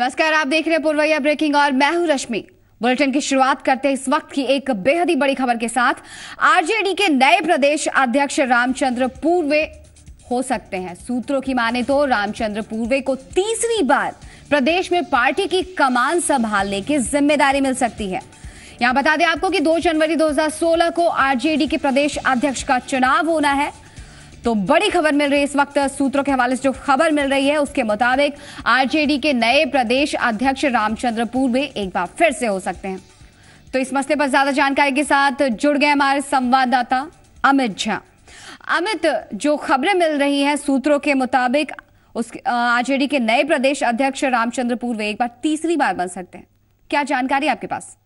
नमस्कार, आप देख रहे हैं पूर्वैया ब्रेकिंग और मैं हूँ रश्मि। बुलेटिन की शुरुआत करते हैं इस वक्त की एक बेहद ही बड़ी खबर के साथ। आरजेडी के नए प्रदेश अध्यक्ष रामचंद्र पूर्वे हो सकते हैं। सूत्रों की माने तो रामचंद्र पूर्वे को तीसरी बार प्रदेश में पार्टी की कमान संभालने की ज़िम्मेदारी मिल सकती है। यहाँ बता दें आपको कि 2 जनवरी 2016 को आरजेडी के प्रदेश अध्यक्ष का चुनाव होना है। तो बड़ी खबर मिल रही है इस वक्त सूत्रों के हवाले से। जो खबर मिल रही है, उसके मुताबिक आरजेडी के नए प्रदेश अध्यक्ष रामचंद्र पूर्वे एक बार फिर से हो सकते हैं। तो इस मसले पर ज़्यादा जानकारी के साथ जुड़ गए हमारे संवाददाता अमित झा। अमित, जो खबरें मिल रही हैं सूत्रों के मुताबिक, उस आरजेडी के नए प्रदेश अध्यक्ष रामचंद्र पूर्वे एक बार तीसरी बार बन सकते हैं। क्या जानकारी आपके पास?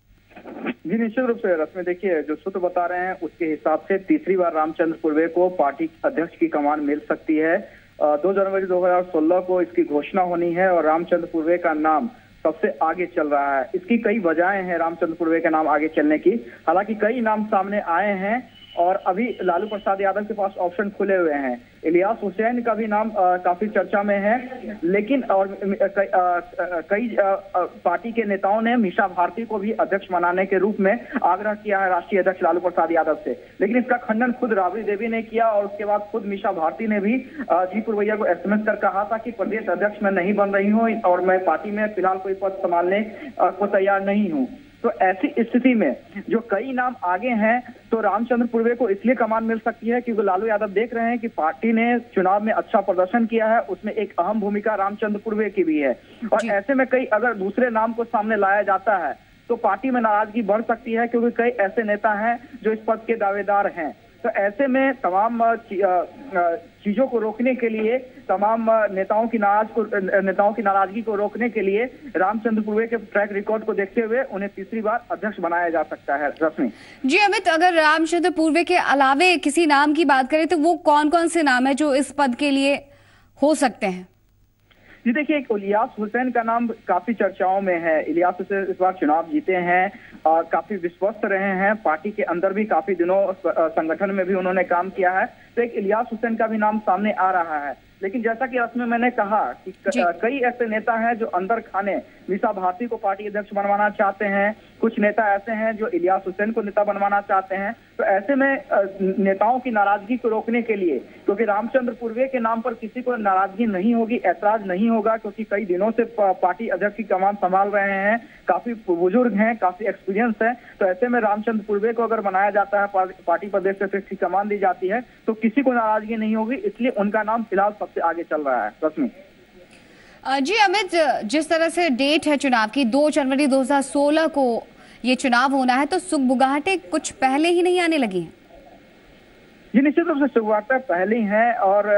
जी, निश्चित रूप से रस्म देखिए, जो सूत्र बता रहे हैं, उसके हिसाब से तीसरी बार रामचंद्र पूर्वे को पार्टी अध्यक्ष की कमान मिल सकती है। दो जनवरी 2016 को इसकी घोषणा होनी है और रामचंद्र पूर्वे का नाम सबसे आगे चल रहा है। इसकी कई वजहें हैं रामचंद्र पूर्वे के नाम आगे चलने की। हालाँकि कई नाम सामने आए हैं और अभी लालू प्रसाद यादव के पास ऑप्शन खुले हुए हैं। इलियास हुसैन का भी नाम आ, काफ़ी चर्चा में है। लेकिन और कई पार्टी के नेताओं ने मीशा भारती को भी अध्यक्ष बनाने के रूप में आग्रह किया है राष्ट्रीय अध्यक्ष लालू प्रसाद यादव से। लेकिन इसका खंडन खुद राबड़ी देवी ने किया और उसके बाद खुद मीशा भारती ने भी जी पुरवैया को एसएमएस कर कहा था कि प्रदेश अध्यक्ष मैं नहीं बन रही हूँ और मैं पार्टी में फ़िलहाल कोई पद संभालने को तैयार नहीं हूँ। तो ऐसी स्थिति में जो कई नाम आगे हैं तो रामचंद्र पूर्वे को इसलिए कमान मिल सकती है क्योंकि लालू यादव देख रहे हैं कि पार्टी ने चुनाव में अच्छा प्रदर्शन किया है उसमें एक अहम भूमिका रामचंद्र पूर्वे की भी है। और ऐसे में कई अगर दूसरे नाम को सामने लाया जाता है तो पार्टी में नाराज़गी बढ़ सकती है क्योंकि कई ऐसे नेता हैं जो इस पद के दावेदार हैं। तो ऐसे में तमाम चीज़ों को रोकने के लिए, तमाम नेताओं की नाराज़ को नेताओं की नाराज़गी को रोकने के लिए रामचंद्र पूर्वे के ट्रैक रिकॉर्ड को देखते हुए उन्हें तीसरी बार अध्यक्ष बनाया जा सकता है रश्मि। जी अमित, अगर रामचंद्र पूर्वे के अलावे किसी नाम की बात करें तो वो कौन कौन से नाम है जो इस पद के लिए हो सकते हैं? जी देखिए एक इलियास हुसैन का नाम काफ़ी चर्चाओं में है। इलियास हुसैन इस बार चुनाव जीते हैं और काफ़ी विश्वस्त रहे हैं। पार्टी के अंदर भी काफ़ी दिनों संगठन में भी उन्होंने काम किया है। तो एक इलियास हुसैन का भी नाम सामने आ रहा है। लेकिन जैसा कि उसमें मैंने कहा कि कई ऐसे नेता हैं जो अंदर खाने मीसा भारती को पार्टी अध्यक्ष बनवाना चाहते हैं। कुछ नेता ऐसे हैं जो इलियास हुसैन को नेता बनवाना चाहते हैं तो ऐसे में नेताओं की नाराज़गी को रोकने के लिए, क्योंकि रामचंद्र पूर्वे के नाम पर किसी को नाराज़गी नहीं होगी, ऐतराज नहीं होगा, क्योंकि कई दिनों से पार्टी अध्यक्ष की कमान संभाल रहे हैं, काफ़ी बुज़ुर्ग हैं, काफ़ी एक्सपीरियंस है तो ऐसे में रामचंद्र पूर्वे को अगर बनाया जाता है पार्टी प्रदेश अध्यक्ष की कमान दी जाती है तो किसी को नाराज़गी नहीं होगी, इसलिए उनका नाम फ़िलहाल सबसे आगे चल रहा है। रश्मि। जी अमित, जिस तरह से डेट है चुनाव की 2 जनवरी 2016 को ये चुनाव होना है तो सुख बुगाहटे कुछ पहले ही नहीं आने लगी हैं। जी निश्चित रूप से शुरुआतें पहले हैं और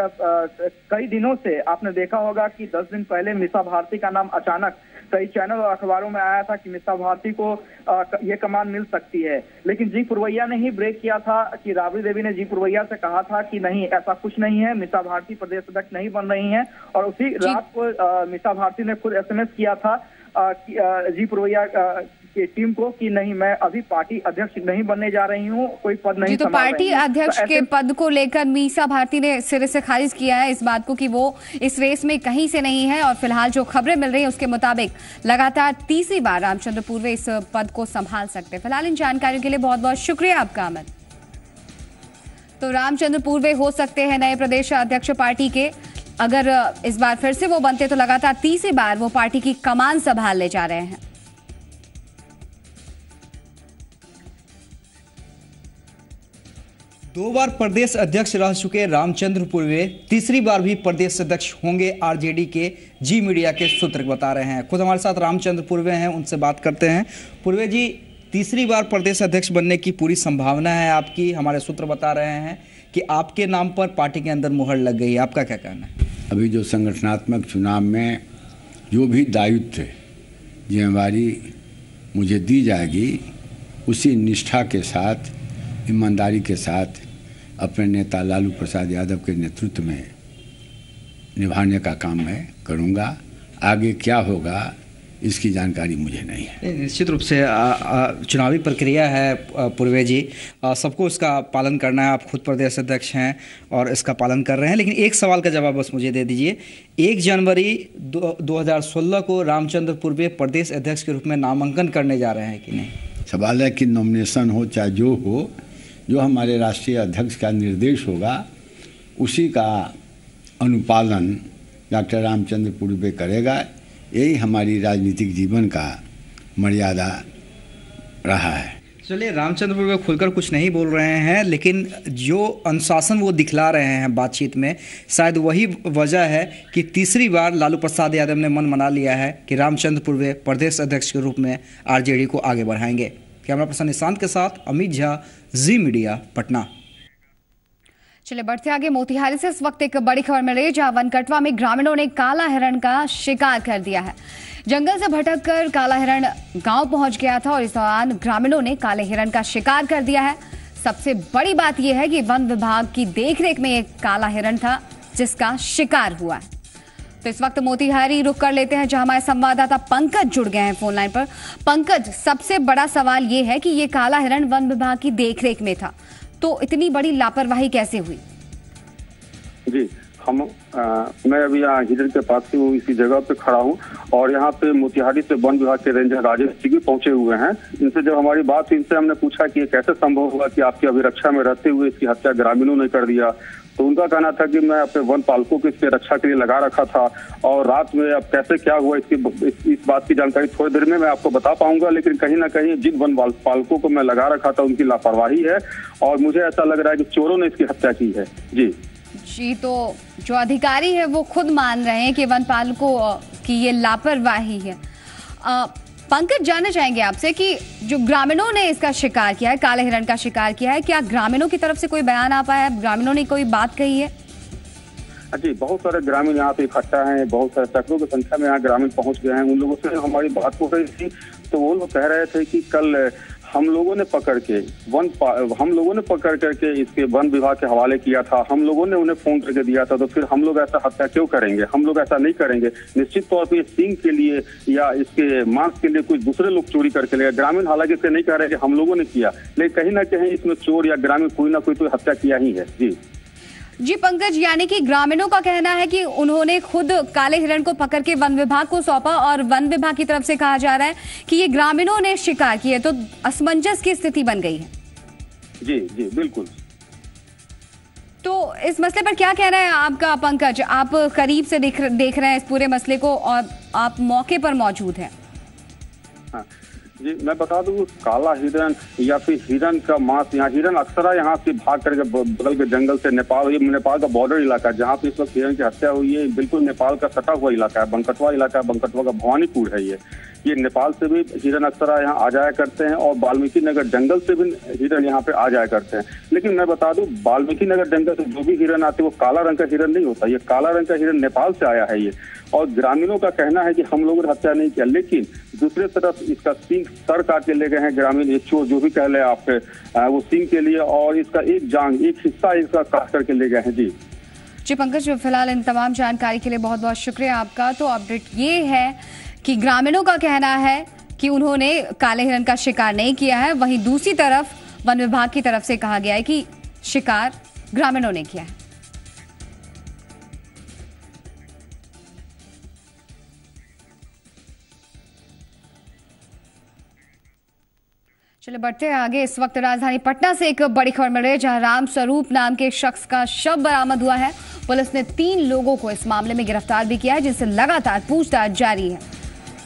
कई दिनों से आपने देखा होगा कि 10 दिन पहले मिसा भारती का नाम अचानक कई चैनल और अखबारों में आया था कि मिसा भारती को आ, ये कमान मिल सकती है। लेकिन जी पुरवैया ने ही ब्रेक किया था कि राबड़ी देवी ने जी पुरवैया से कहा था कि नहीं ऐसा कुछ नहीं है मिसा भारती प्रदेश अध्यक्ष नहीं बन रही है। और उसी रात को मिसा भारती ने खुद एसएमएस किया था जी पुरवैया की टीम को कि नहीं मैं अभी पार्टी अध्यक्ष नहीं बनने जा रही हूँ कोई पद नहीं जी तो पार्टी अध्यक्ष तो के पद को लेकर मीसा भारती ने सिरे से खारिज किया है इस बात को कि वो इस रेस में कहीं से नहीं है और फ़िलहाल जो खबरें मिल रही है उसके मुताबिक लगातार तीसरी बार रामचंद्र पूर्वे इस पद को संभाल सकते फ़िलहाल इन जानकारियों के लिए बहुत बहुत शुक्रिया आपका अमन। तो रामचंद्र पूर्वे हो सकते हैं नए प्रदेश अध्यक्ष पार्टी के। अगर इस बार फिर से वो बनते तो लगातार तीसरी बार वो पार्टी की कमान संभालने जा रहे हैं। दो बार प्रदेश अध्यक्ष रह चुके रामचंद्र पूर्वे तीसरी बार भी प्रदेश अध्यक्ष होंगे आरजेडी के जी मीडिया के सूत्र बता रहे हैं। खुद हमारे साथ रामचंद्र पूर्वे हैं, उनसे बात करते हैं। पूर्वे जी, तीसरी बार प्रदेश अध्यक्ष बनने की पूरी संभावना है आपकी? हमारे सूत्र बता रहे हैं कि आपके नाम पर पार्टी के अंदर मुहर लग गई है। आपका क्या कहना है? अभी जो संगठनात्मक चुनाव में जो भी दायित्व जिम्मेवारी मुझे दी जाएगी, उसी निष्ठा के साथ, ईमानदारी के साथ अपने नेता लालू प्रसाद यादव के नेतृत्व में निभाने का काम मैं करूँगा। आगे क्या होगा इसकी जानकारी मुझे नहीं है। निश्चित रूप से आ, आ, चुनावी प्रक्रिया है पूर्वे जी। सबको इसका पालन करना है। आप खुद प्रदेश अध्यक्ष हैं और इसका पालन कर रहे हैं। लेकिन एक सवाल का जवाब बस मुझे दे दीजिए। एक जनवरी दो, 2016 को रामचंद्र पूर्वे प्रदेश अध्यक्ष के रूप में नामांकन करने जा रहे हैं कि नहीं? सवाल है कि नॉमिनेशन हो चाहे जो हो जो हमारे राष्ट्रीय अध्यक्ष का निर्देश होगा, उसी का अनुपालन डॉक्टर रामचंद्र पूर्वे करेगा। यही हमारी राजनीतिक जीवन का मर्यादा रहा है। चलिए रामचंद्र पूर्वे खुलकर कुछ नहीं बोल रहे हैं, लेकिन जो अनुशासन वो दिखला रहे हैं बातचीत में, शायद वही वजह है कि तीसरी बार लालू प्रसाद यादव ने मन मना लिया है कि रामचंद्र पूर्वे प्रदेश अध्यक्ष के रूप में आरजेडी को आगे बढ़ाएँगे। कैमरा पर्सन निशांत के साथ अमित झा, जी मीडिया, पटना। चलिए, बढ़ते आगे मोतिहारी से। इस वक्त एक बड़ी खबर मिल रही है, जहाँ वनकटवा में ग्रामीणों ने काला हिरण का शिकार कर दिया है। जंगल से भटक कर काला हिरण गाँव पहुँच गया था और इस दौरान ग्रामीणों ने काले हिरण का शिकार कर दिया है। सबसे बड़ी बात यह है कि वन विभाग की देखरेख में एक काला हिरण था, जिसका शिकार हुआ। है तो इस वक्त मोतिहारी रुक कर लेते हैं जहाँ हमारे संवाददाता पंकज जुड़ गए हैं फ़ोन लाइन पर। पंकज सबसे बड़ा सवाल यह है कि ये काला हिरण वन विभाग की देखरेख में था तो इतनी बड़ी लापरवाही कैसे हुई? जी हम आ, मैं अभी यहाँ हिजर के पास ही हूँ इसी जगह पे खड़ा हूँ और यहाँ पे मोतिहारी से वन विभाग के रेंजर राजेश सिंह पहुँचे हुए हैं। इनसे जब हमारी बात हुई इनसे हमने पूछा कि ये कैसे संभव हुआ कि आपकी अभिरक्षा में रहते हुए इसकी हत्या ग्रामीणों ने कर दिया तो उनका कहना था कि मैं अपने वन पालकों की इसके रक्षा के लिए लगा रखा था और रात में अब कैसे क्या हुआ इसकी इस, इस बात की जानकारी थोड़ी देर में मैं आपको बता पाऊँगा लेकिन कहीं ना कहीं जिन वन पालकों को मैं लगा रखा था उनकी लापरवाही है और मुझे ऐसा लग रहा है कि चोरों ने इसकी हत्या की है। जी। जी तो जो अधिकारी है वो खुद मान रहे हैं कि वन पालकों की ये लापरवाही है। पंकज, जानना चाहेंगे आपसे कि जो ग्रामीणों ने इसका शिकार किया है, काले हिरण का शिकार किया है, क्या ग्रामीणों की तरफ़ से कोई बयान आ पाया है? ग्रामीणों ने कोई बात कही है? जी, बहुत सारे ग्रामीण यहाँ पे इकट्ठा हैं, बहुत सारे सैकड़ों की संख्या में यहाँ ग्रामीण पहुँच गए हैं। उन लोगों से हमारी बात हो रही थी तो वो लोग कह रहे थे कि कल हम लोगों ने पकड़ के वन हम लोगों ने पकड़ करके इसके वन विभाग के हवाले किया था। हम लोगों ने उन्हें फ़ोन करके दिया था तो फिर हम लोग ऐसा हत्या क्यों करेंगे? हम लोग ऐसा नहीं करेंगे। निश्चित तौर पर सिंह के लिए या इसके मांस के लिए कुछ दूसरे लोग चोरी करके ले ग्रामीण हालाँकि से नहीं कह रहे कि हम लोगों ने किया, लेकिन कहीं ना कहीं इसमें चोर या ग्रामीण कोई ना कोई तो हत्या किया ही है। जी। जी पंकज यानी कि ग्रामीणों का कहना है कि उन्होंने खुद काले हिरण को पकड़ के वन विभाग को सौंपा और वन विभाग की तरफ़ से कहा जा रहा है कि ये ग्रामीणों ने शिकार किए तो असमंजस की स्थिति बन गई है। जी जी बिल्कुल। तो इस मसले पर क्या कहना है आपका पंकज? आप करीब से देख देख रहे हैं इस पूरे मसले को और आप मौके पर मौजूद हैं। हाँ जी, मैं बता दूँ, काला हिरन या फिर हिरन का मांस, यहाँ हिरन अक्सर यहाँ से भाग करके बगल के जंगल से नेपाल, ये नेपाल का बॉर्डर इलाका है, जहाँ पे इस वक्त हिरन की हत्या हुई है। बिल्कुल नेपाल का सटा हुआ इलाका है, बंकटवा इलाका है, बंकटवा का भवानीपुर है ये। ये नेपाल से भी हिरन अक्सर यहाँ आ जाया करते हैं और वाल्मीकि नगर जंगल से भी हिरन यहाँ पे आ जाया करते हैं। लेकिन मैं बता दूँ, वाल्मीकि नगर जंगल से जो भी हिरन आते वो काला रंग का हिरन नहीं होता। ये काला रंग का हिरन नेपाल से आया है ये। और ग्रामीणों का कहना है कि हम लोगों ने हत्या नहीं किया, लेकिन दूसरे तरफ़ इसका सिंह सर काट के ले गए हैं ग्रामीण एक चोर जो भी कह ले आप वो सिंह के लिए और इसका एक जांग, एक हिस्सा इसका काट करके ले गए हैं। जी। जी, पंकज फ़िलहाल इन तमाम जानकारी के लिए बहुत बहुत शुक्रिया आपका। तो अपडेट ये है कि ग्रामीणों का कहना है कि उन्होंने काले हिरण का शिकार नहीं किया है। वहीं दूसरी तरफ़ वन विभाग की तरफ़ से कहा गया है कि शिकार ग्रामीणों ने किया है। चलिए बढ़ते हैं आगे। इस वक्त राजधानी पटना से एक बड़ी खबर मिल रही है, जहाँ राम स्वरूप नाम के शख्स का शव बरामद हुआ है। पुलिस ने तीन लोगों को इस मामले में गिरफ़्तार भी किया है जिससे लगातार पूछताछ जारी है।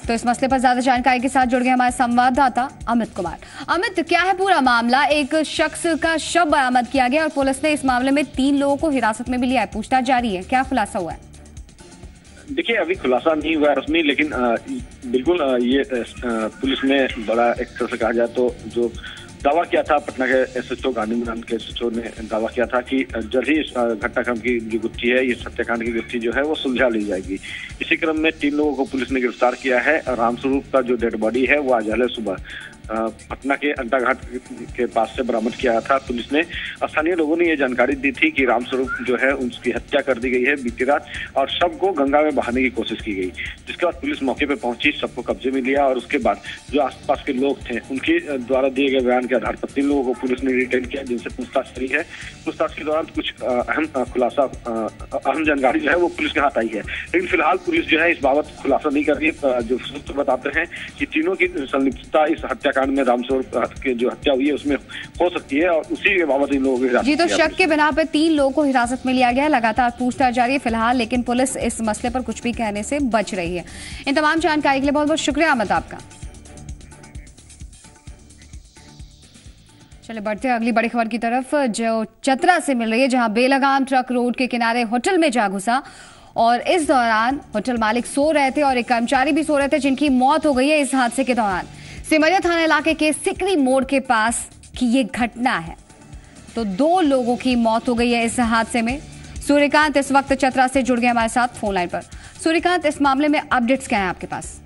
तो इस मसले पर ज़्यादा जानकारी के साथ जुड़ गए हमारे संवाददाता अमित कुमार। अमित, क्या है पूरा मामला? एक शख्स का शव बरामद किया गया और पुलिस ने इस मामले में तीन लोगों को हिरासत में भी लिया है। पूछताछ जारी है। क्या खुलासा हुआ है? देखिए, अभी खुलासा नहीं हुआ रश्मि, लेकिन बिल्कुल ये पुलिस ने बड़ा एक तरह से कहा जाए तो जो दावा किया था पटना के एसएचओ गांधी मैदान के एसएचओ ने दावा किया था कि जल्द ही घटनाक्रम की जो गुत्थी है ये सत्याकांड की गुत्थी जो है, वो सुलझा ली जाएगी। इसी क्रम में तीन लोगों को पुलिस ने गिरफ़्तार किया है। रामस्वरूप का जो डेड बॉडी है, वो आज हले सुबह। पटना के अंडा घाट के पास से बरामद किया था। पुलिस ने स्थानीय लोगों ने यह जानकारी दी थी कि रामस्वरूप जो है उसकी हत्या कर दी गई है बीती रात और शव को गंगा में बहाने की कोशिश की गई। जिसके बाद पुलिस मौके पर पहुँची, शव को कब्जे में लिया और उसके बाद जो आसपास के लोग थे, उनके द्वारा दिए गए बयान के आधार पर तीन लोगों को पुलिस ने रिटेन किया, जिनसे पूछताछ करी है। पूछताछ के दौरान कुछ अहम खुलासा अहम जानकारी जो है वो पुलिस के हाथ आई है। लेकिन फ़िलहाल पुलिस जो है, इस बाबत खुलासा नहीं कर रही जो सूत्र बताते हैं कि तीनों की संलिप्तता, इस हत्याकांड में रामस्वरूप अ, की जो हत्या हुई है उसमें हो सकती है और उसी के बाबत इन लोगों को जी तो शक के बिना पर तीन लोगों को हिरासत में लिया गया है। लगातार पूछताछ जारी है फ़िलहाल लेकिन पुलिस इस मसले पर कुछ भी कहने से बच रही है। इन तमाम जानकारी के लिए बहुत बहुत शुक्रिया अहमद आपका चले बढ़ते हैं अगली बड़ी खबर की तरफ़। जो चतरा से मिल रही है जहाँ बेलगाम ट्रक रोड के किनारे होटल में जा घुसा और इस दौरान होटल मालिक सो रहे थे और एक कर्मचारी भी सो रहे थे जिनकी मौत हो गई है इस हादसे के दौरान। सिमरिया थाना इलाके के सिकरी मोड़ के पास की ये घटना है। तो दो लोगों की मौत हो गई है इस हादसे में। सूर्यकांत इस वक्त चतरा से जुड़ गए हमारे साथ फ़ोन लाइन पर। सूर्यकांत, इस मामले में अपडेट्स क्या है आपके पास?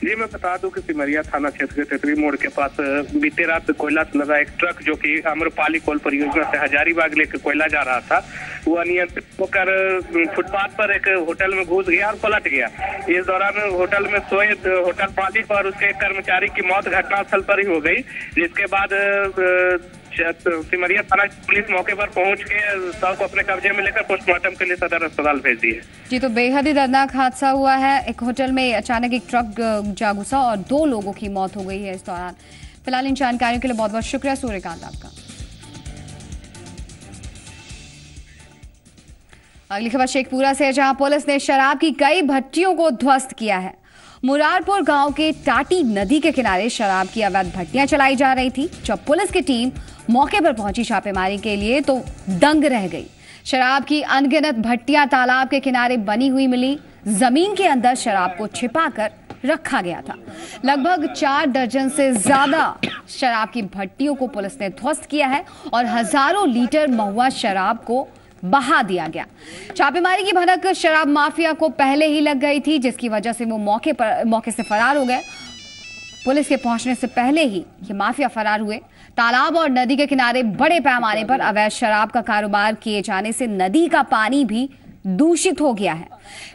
जी, मैं बता दूँ कि सिमरिया थाना क्षेत्र के तेतरी मोड़ के पास बीते रात कोयला से लदा एक ट्रक जो कि आम्रपाली कोल परियोजना से हजारीबाग लेकर कोयला जा रहा था, वो अनियंत्रित होकर फुटपाथ पर एक होटल में घुस गया और पलट गया। इस दौरान होटल में सोए होटल मालिक और उसके कर्मचारी की मौत घटनास्थल पर ही हो गई, जिसके बाद सिमरिया थाना पुलिस मौके पर पहुँच के शव को अपने कब्जे में लेकर पोस्टमार्टम के लिए सदर अस्पताल भेज दिए। जी तो बेहद ही दर्दनाक हादसा हुआ है। एक होटल में अचानक एक ट्रक जा घुसा और दो लोगों की मौत हो गई है इस दौरान। फ़िलहाल इन जानकारियों के लिए बहुत बहुत शुक्रिया, सूर्यकांत आपका। अगली खबर शेखपुरा से जहाँ पुलिस ने शराब की कई भट्टियों को ध्वस्त किया है। मुरारपुर गाँव के टाटी नदी के किनारे शराब की अवैध भट्टियाँ चलाई जा रही थी, जब पुलिस की टीम मौके पर पहुँची छापेमारी के लिए तो दंग रह गई। शराब की अनगिनत भट्टियाँ तालाब के किनारे बनी हुई मिली। ज़मीन के अंदर शराब को छिपाकर रखा गया था। लगभग चार दर्जन से ज़्यादा शराब की भट्टियों को पुलिस ने ध्वस्त किया है और हज़ारों लीटर महुआ शराब को बहा दिया गया। छापेमारी की भनक शराब माफिया को पहले ही लग गई थी, जिसकी वजह से वो मौके पर, मौके से फरार हो गए। पुलिस के पहुँचने से पहले ही ये माफिया फरार हुए। तालाब और नदी के किनारे बड़े पैमाने पर अवैध शराब का कारोबार किए जाने से नदी का पानी भी दूषित हो गया है।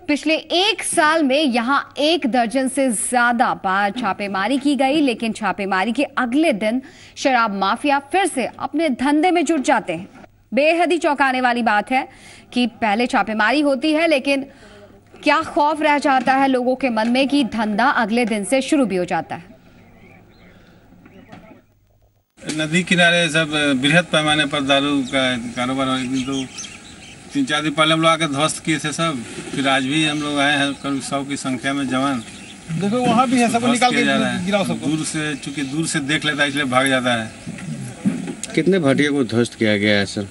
पिछले एक साल में यहाँ एक दर्जन से ज़्यादा बार छापेमारी की गई, लेकिन छापेमारी के अगले दिन शराब माफिया फिर से अपने धंधे में जुट जाते हैं। बेहद ही चौंकाने वाली बात है कि पहले छापेमारी होती है, लेकिन क्या खौफ रह जाता है लोगों के मन में कि धंधा अगले दिन से शुरू भी हो जाता है। नदी किनारे सब बृहद पैमाने पर दारू का कारोबार हो एक दिन तो तीन चार दिन पहले हम लोग आके ध्वस्त किए थे सब फिर आज भी हम लोग आए हैं करीब सौ की संख्या में जवान। देखो वहाँ भी है सबको निकाल किया जा रहा है। सबको। दूर से चूँकि दूर से देख लेता है इसलिए भाग जाता है। कितने भाटिया को ध्वस्त किया गया है सर?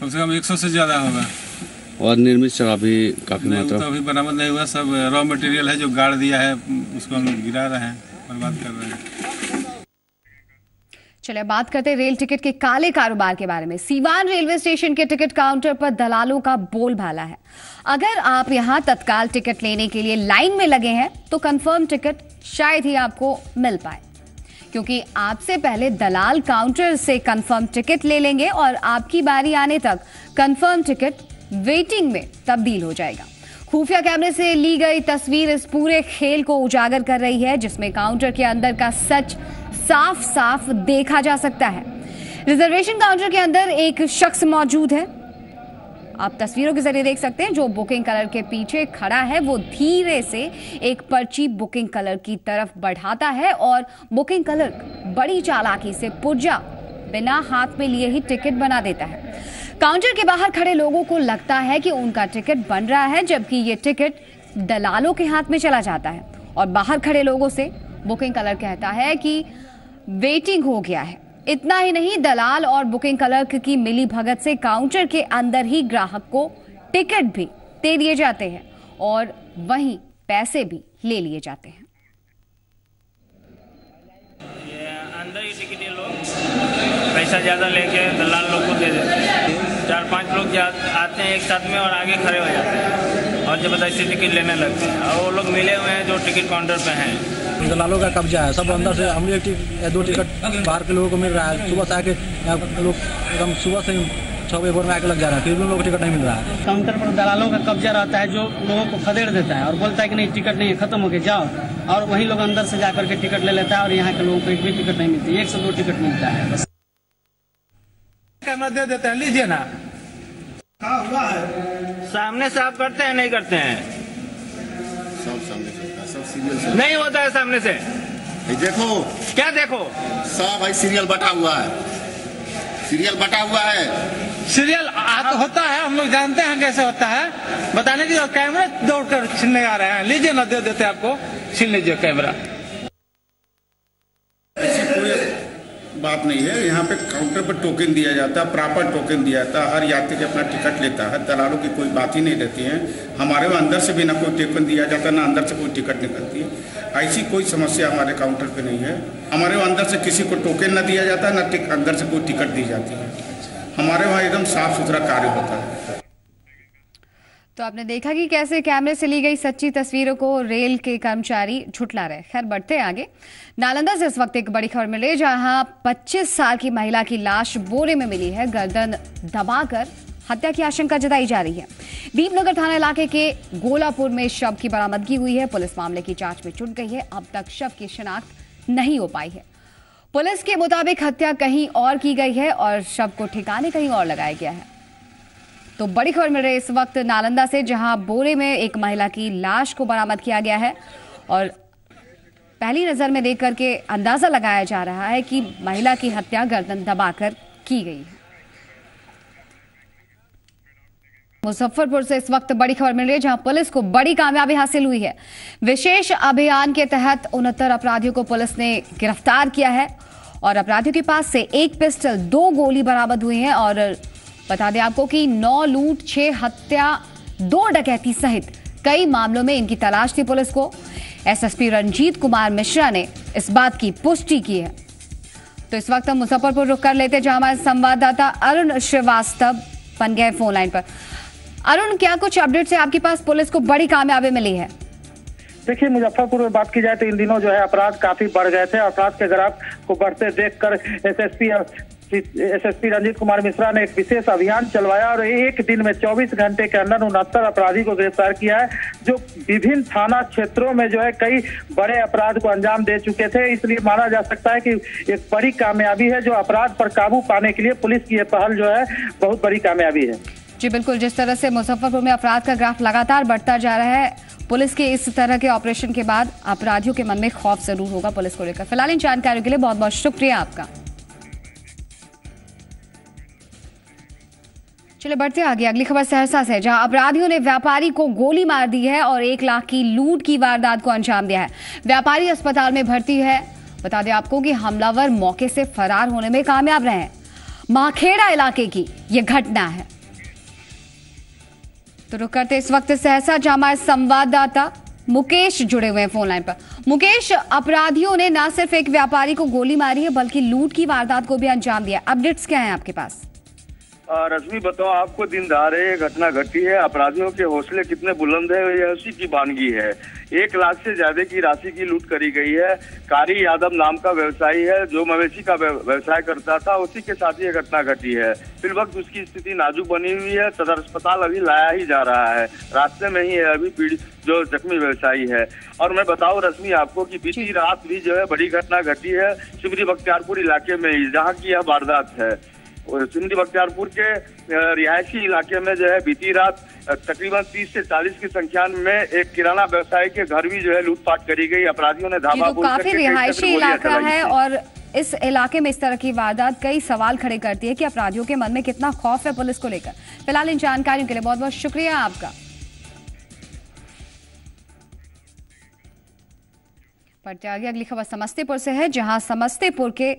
कम से कम 100 से ज़्यादा होगा। और निर्मित शराब भी काफ़ी नहीं मात्रा। तो अभी बरामद नहीं हुआ सब रॉ मटेरियल है जो गाड़ दिया है उसको हम गिरा रहे हैं बर्बाद कर रहे हैं। चलिए बात करते हैं रेल टिकट के काले कारोबार के बारे में। सीवान रेलवे स्टेशन के टिकट काउंटर पर दलालों का बोलबाला है। अगर आप यहाँ तत्काल टिकट लेने के लिए लाइन में लगे हैं तो कंफर्म टिकट शायद ही आपको मिल पाए। क्योंकि आपसे पहले दलाल काउंटर से कंफर्म टिकट ले लेंगे और आपकी बारी आने तक कंफर्म टिकट वेटिंग में तब्दील हो जाएगा। खुफिया कैमरे से ली गई तस्वीर इस पूरे खेल को उजागर कर रही है, जिसमें काउंटर के अंदर का सच साफ़ साफ़ देखा जा सकता है। रिजर्वेशन काउंटर के अंदर एक शख्स मौजूद है। आप तस्वीरों के ज़रिए देख सकते हैं, जो बुकिंग कलर के पीछे खड़ा है, वो धीरे से एक पर्ची बुकिंग कलर की तरफ़ बढ़ाता है और बुकिंग कलर बड़ी चालाकी से पुर्जा बिना हाथ में लिए ही टिकट बना देता है। काउंटर के बाहर खड़े लोगों को लगता है कि उनका टिकट बन रहा है, जबकि ये टिकट दलालों के हाथ में चला जाता है। और बाहर खड़े लोगों से बुकिंग कलर कहता है कि वेटिंग हो गया है। इतना ही नहीं, दलाल और बुकिंग क्लर्क की मिली भगत से काउंटर के अंदर ही ग्राहक को टिकट भी दे दिए जाते हैं और वहीं पैसे भी ले लिए जाते हैं। अंदर ही टिकट लोग पैसा ज़्यादा लेके दलाल लोग को दे देते हैं चार पाँच लोग आते हैं एक साथ में और आगे खड़े हो जाते हैं। और जब ज़बरदस्ती टिकट लेने लगते हैं। और वो लोग मिले हुए हैं जो टिकट काउंटर पे हैं। दलालों का कब्जा है। सब अंदर से हम एक दो टिकट बाहर के लोगों को मिल रहा है। सुबह से आके यहाँ लोग एकदम सुबह से छः बजे भोर में आके लग जा रहा है। फिर भी लोगों को टिकट नहीं मिल रहा है। काउंटर पर दलालों का कब्जा रहता है जो लोगों को खदेड़ देता है और बोलता है कि नहीं टिकट नहीं है खत्म हो गया जाओ। और वही लोग अंदर से जाकर के टिकट ले लेता है और यहाँ के लोगों को एक भी टिकट नहीं मिलती। एक से दो टिकट मिलता है। कैमरा दे देते हैं लीजिए ना। हुआ है सामने से आप करते हैं नहीं करते हैं? नहीं होता है सामने से। देखो। क्या देखो? सब भाई सीरियल बटा हुआ है। सीरियल बटा हुआ है। सीरियल तो होता है हम लोग जानते हैं कैसे होता है। बताने की कैमरा दौड़ कर छीनने आ रहे हैं। लीजिए ना दे देते आपको। छीन लीजिए कैमरा। बात नहीं है। यहाँ पे काउंटर पर टोकन दिया जाता है प्रॉपर टोकन दिया जाता। है हर यात्री अपना टिकट लेता है। दलालों की कोई बात ही नहीं रहती है। हमारे वहाँ अंदर से भी ना कोई टोकन दिया जाता, ना अंदर से कोई टिकट निकलती। है ऐसी कोई समस्या हमारे काउंटर पे नहीं है। हमारे वहाँ अंदर से किसी को टोकन ना दिया जाता, ना अंदर से कोई टिकट दी जाती है। हमारे वहाँ एकदम साफ़ सुथरा कार्य होता है। तो आपने देखा कि कैसे कैमरे से ली गई सच्ची तस्वीरों को रेल के कर्मचारी झुटला रहे खैर, बढ़ते आगे। नालंदा से इस वक्त एक बड़ी खबर मिली, जहाँ 25 साल की महिला की लाश बोरे में मिली है। गर्दन दबाकर हत्या की आशंका जताई जा रही है। दीपनगर थाना इलाके के गोलापुर में शव की बरामदगी हुई है। पुलिस मामले की जाँच में जुट गई है। अब तक शव की शिनाख्त नहीं हो पाई है। पुलिस के मुताबिक हत्या कहीं और की गई है और शव को ठिकाने कहीं और लगाया गया है। तो बड़ी खबर मिल रही है इस वक्त नालंदा से, जहाँ बोरे में एक महिला की लाश को बरामद किया गया है। और पहली नज़र में देख करके अंदाज़ा लगाया जा रहा है कि महिला की हत्या गर्दन दबाकर की गई है। मुजफ्फरपुर से इस वक्त बड़ी खबर मिल रही है, जहाँ पुलिस को बड़ी कामयाबी हासिल हुई है। विशेष अभियान के तहत उनहत्तर अपराधियों को पुलिस ने गिरफ़्तार किया है। और अपराधियों के पास से एक पिस्टल, दो गोली बरामद हुई है और बता दें आपको कि नौ लूट, छह हत्या, दो डकैती सहित कई मामलों में इनकी तलाश थी पुलिस को। एसएसपी रंजीत कुमार मिश्रा ने इस बात की पुष्टि की है। तो इस वक्त हम मुजफ्फरपुर रुक कर लेते जहाँ हमारे संवाददाता अरुण श्रीवास्तव बन गए फ़ोन लाइन पर। अरुण, क्या कुछ अपडेट है आपके पास? पुलिस को बड़ी कामयाबी मिली है। देखिए, मुजफ्फरपुर में बात की जाए तो इन दिनों जो है अपराध काफ़ी बढ़ गए थे। अपराध के ग्राफ को बढ़ते देखकर एसएसपी एसएसपी रंजीत कुमार मिश्रा ने एक विशेष अभियान चलवाया और एक दिन में 24 घंटे के अंदर उनहत्तर अपराधी को गिरफ़्तार किया है, जो विभिन्न थाना क्षेत्रों में जो है कई बड़े अपराध को अंजाम दे चुके थे। इसलिए माना जा सकता है कि एक बड़ी कामयाबी है, जो अपराध पर काबू पाने के लिए पुलिस की यह पहल जो है, बहुत बड़ी कामयाबी है। जी, बिल्कुल, जिस तरह से मुजफ्फरपुर में अपराध का ग्राफ लगातार बढ़ता जा रहा है, पुलिस के इस तरह के ऑपरेशन के बाद अपराधियों के मन में खौफ ज़रूर होगा, पुलिस को लेकर। फ़िलहाल इन जानकारियों के लिए बहुत बहुत शुक्रिया आपका। चलिए बढ़ते आगे। अगली खबर सहरसा से जहाँ अपराधियों ने व्यापारी को गोली मार दी है और एक लाख की लूट की वारदात को अंजाम दिया है। व्यापारी अस्पताल में भर्ती है। बता दें आपको कि हमलावर मौके से फरार होने में कामयाब रहे माखेड़ा इलाके की यह घटना है। तो रुक करते इस वक्त सहरसा, जहाँ हमारे संवाददाता मुकेश जुड़े हुए हैं फ़ोन लाइन पर। मुकेश, अपराधियों ने न सिर्फ़ एक व्यापारी को गोली मारी है, बल्कि लूट की वारदात को भी अंजाम दिया अपडेट्स क्या हैं आपके पास? रश्मि, बताओ, आपको दिन दहाड़े ये घटना घटी है, अपराधियों के हौसले कितने बुलंद है यह उसी की बानगी है? एक लाख से ज़्यादा की राशि की लूट करी गई है। कारी यादव नाम का व्यवसायी है, जो मवेशी का व्यवसाय करता था, उसी के साथ ये घटना घटी है। फिल वक्त उसकी स्थिति नाजुक बनी हुई है, सदर अस्पताल अभी लाया ही जा रहा है। रास्ते में ही है अभी पीड़ित जो जख्मी व्यवसायी है। और मैं बताऊँ रश्मि आपको कि बीती रात भी जो है, बड़ी घटना घटी है सिमरी बख्तियारपुर इलाके में जहाँ की यह वारदात है। सिंधी बख्तियारपुर के रिहायशी इलाके में जो है बीती रात तकरीबन 30 से 40 की संख्या में एक किराना व्यवसायी के घर भी जो है लूटपाट करी गई। अपराधियों ने धावा तो काफ़ी रिहायशी इलाका है और इस इलाके में इस तरह की वारदात कई सवाल खड़े करती है कि अपराधियों के मन में कितना खौफ है पुलिस को लेकर। फ़िलहाल इन जानकारियों के लिए बहुत बहुत शुक्रिया आपका। आगे अगली खबर समस्तीपुर से है जहाँ समस्तीपुर के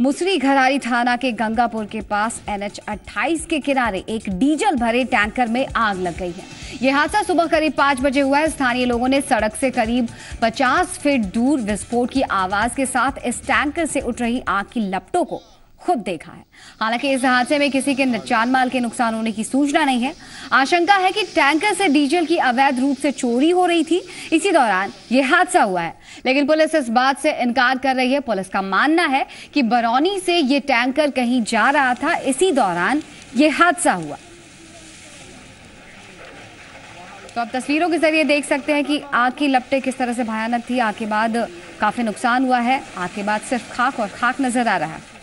मुसरी घरारी थाना के गंगापुर के पास एनएच 28 के किनारे एक डीजल भरे टैंकर में आग लग गई है। यह हादसा सुबह करीब पाँच बजे हुआ है। स्थानीय लोगों ने सड़क से करीब 50 फीट दूर विस्फोट की आवाज़ के साथ इस टैंकर से उठ रही आग की लपटों को खुद देखा है। हालाँकि इस हादसे में किसी के जान माल के नुकसान होने की सूचना नहीं है। आशंका है कि टैंकर से डीजल की अवैध रूप से चोरी हो रही थी। इसी दौरान ये हादसा हुआ है। लेकिन पुलिस इस बात से इनकार कर रही है। पुलिस का मानना है कि बरौनी से ये टैंकर कहीं जा रहा था। इसी दौरान ये हादसा हुआ। तो आप तस्वीरों के ज़रिए देख सकते हैं कि आग की लपटें किस तरह से भयानक थी। आग के बाद काफ़ी नुकसान हुआ है। आग के बाद सिर्फ़ खाक और खाक नज़र आ रहा है।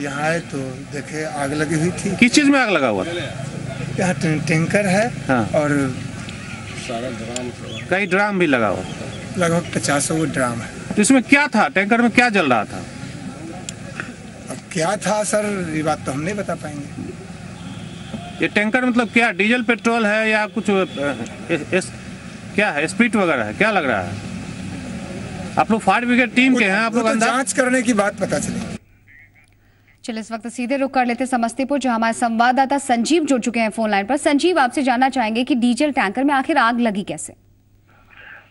यहाँ आए तो देखे आग लगी हुई थी। किस चीज़ में आग लगा हुआ? यहाँ टे- टैंकर है हाँ। और कई ड्राम भी लगा हुआ? लगभग पचास वो ड्राम है। तो इसमें क्या था? टैंकर में क्या जल रहा था? अब क्या था सर ये बात तो हम नहीं बता पाएँगे। ये टैंकर मतलब क्या? डीजल पेट्रोल है या कुछ एस, एस, क्या है? स्पीड वगैरह है? क्या लग रहा है? आप लोग फायर ब्रिगेड टीम के हैं? आप लोग तो जाँच करने की बात पता चली। चलिए इस वक्त सीधे रुक कर लेते समस्तीपुर जो हमारे संवाददाता संजीव जुड़ चुके हैं फ़ोन लाइन पर। संजीव आपसे जानना चाहेंगे कि डीजल टैंकर में आखिर आग लगी कैसे?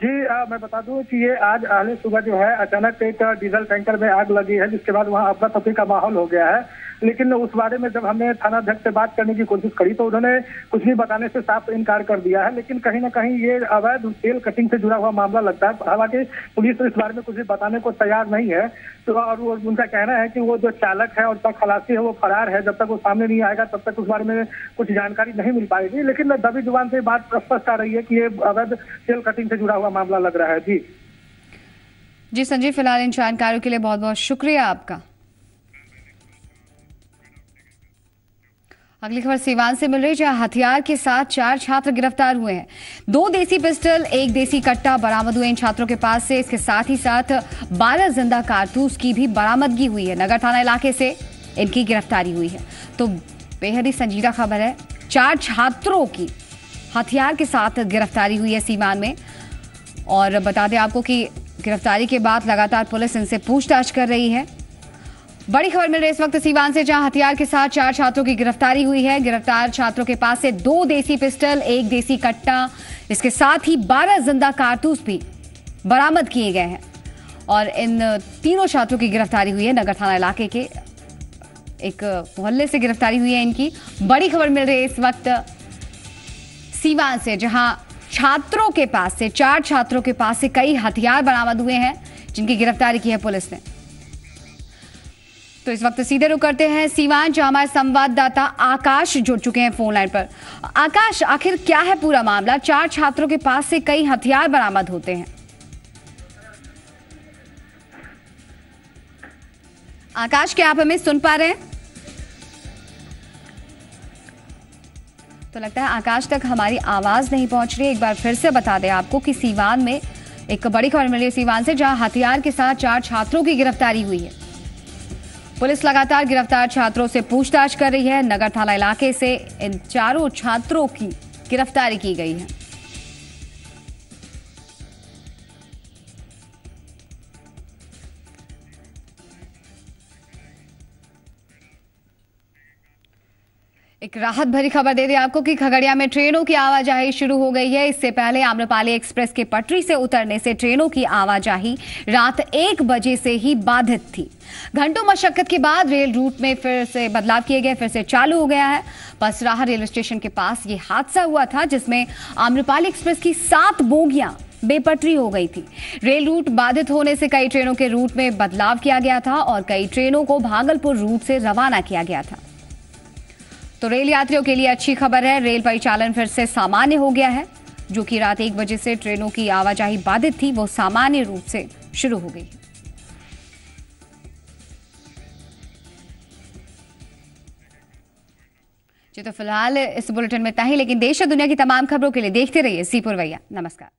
जी आ, मैं बता दूँ कि ये आज आने सुबह जो है अचानक एक डीजल टैंकर में आग लगी है जिसके बाद वहाँ अफरा तफरी का माहौल हो गया है। लेकिन उस बारे में जब हमने थाना अध्यक्ष से बात करने की कोशिश करी तो उन्होंने कुछ भी बताने से साफ़ इनकार कर दिया है। लेकिन कहीं ना कहीं ये अवैध तेल कटिंग से जुड़ा हुआ मामला लगता है। हालाँकि पुलिस इस बारे में कुछ भी बताने को तैयार नहीं है। तो और उनका कहना है कि वो जो चालक है और उसका खलासी है, वो फरार है। जब तक वो सामने नहीं आएगा, तब तक उस बारे में कुछ जानकारी नहीं मिल पाएगी। लेकिन दबी ज़ुबान से बात स्पष्ट आ रही है कि ये अवैध तेल कटिंग से जुड़ा हुआ मामला लग रहा है। जी। जी संजीव, फ़िलहाल इन जानकारियों के लिए बहुत बहुत शुक्रिया आपका। अगली खबर सीवान से मिल रही है, जहाँ हथियार के साथ चार छात्र गिरफ़्तार हुए हैं। दो देसी पिस्टल, एक देसी कट्टा बरामद हुए इन छात्रों के पास से। इसके साथ ही साथ बारह ज़िंदा कारतूस की भी बरामदगी हुई है। नगर थाना इलाके से इनकी गिरफ्तारी हुई है। तो बेहद ही संजीदा खबर है। चार छात्रों की हथियार के साथ गिरफ्तारी हुई है सीवान में। और बता दें आपको कि गिरफ्तारी के बाद लगातार पुलिस इनसे पूछताछ कर रही है। बड़ी खबर मिल रही है इस वक्त सीवान से, जहाँ हथियार के साथ चार छात्रों की गिरफ्तारी हुई है। गिरफ़्तार छात्रों के पास से दो देसी पिस्टल, एक देसी कट्टा, इसके साथ ही बारह ज़िंदा कारतूस भी बरामद किए गए हैं। और इन तीनों छात्रों की गिरफ्तारी हुई है नगर थाना इलाके के। एक मोहल्ले से गिरफ्तारी हुई है इनकी। बड़ी खबर मिल रही है इस वक्त सीवान से, जहाँ छात्रों के पास से, चार छात्रों के पास से कई हथियार बरामद हुए हैं, जिनकी गिरफ्तारी की है पुलिस ने। तो इस वक्त सीधे रुक करते हैं सीवान जो हमारे संवाददाता आकाश जुड़ चुके हैं फ़ोन लाइन पर। आकाश, आखिर क्या है पूरा मामला? चार छात्रों के पास से कई हथियार बरामद होते हैं। आकाश, क्या आप हमें सुन पा रहे हैं? तो लगता है आकाश तक हमारी आवाज़ नहीं पहुँच रही। एक बार फिर से बता दें आपको कि सीवान में एक बड़ी खबर मिली है सीवान से, जहाँ हथियार के साथ चार छात्रों की गिरफ्तारी हुई है। पुलिस लगातार गिरफ़्तार छात्रों से पूछताछ कर रही है। नगर थाना इलाके से इन चारों छात्रों की गिरफ्तारी की गई है। एक राहत भरी खबर दे दें आपको कि खगड़िया में ट्रेनों की आवाजाही शुरू हो गई है। इससे पहले आम्रपाली एक्सप्रेस के पटरी से उतरने से ट्रेनों की आवाजाही रात एक बजे से ही बाधित थी। घंटों मशक्कत के बाद रेल रूट में फिर से बदलाव किए गए, फिर से चालू हो गया है। बसराहा रेलवे स्टेशन के पास ये हादसा हुआ था, जिसमें आम्रपाली एक्सप्रेस की सात बोगियाँ बेपटरी हो गई थी। रेल रूट बाधित होने से कई ट्रेनों के रूट में बदलाव किया गया था और कई ट्रेनों को भागलपुर रूट से रवाना किया गया था। तो रेल यात्रियों के लिए अच्छी खबर है। रेल परिचालन फिर से सामान्य हो गया है। जो कि रात एक बजे से ट्रेनों की आवाजाही बाधित थी, वो सामान्य रूप से शुरू हो गई जी तो फ़िलहाल इस बुलेटिन में इतना ही, लेकिन देश और दुनिया की तमाम खबरों के लिए देखते रहिए सीपुर भैया नमस्कार।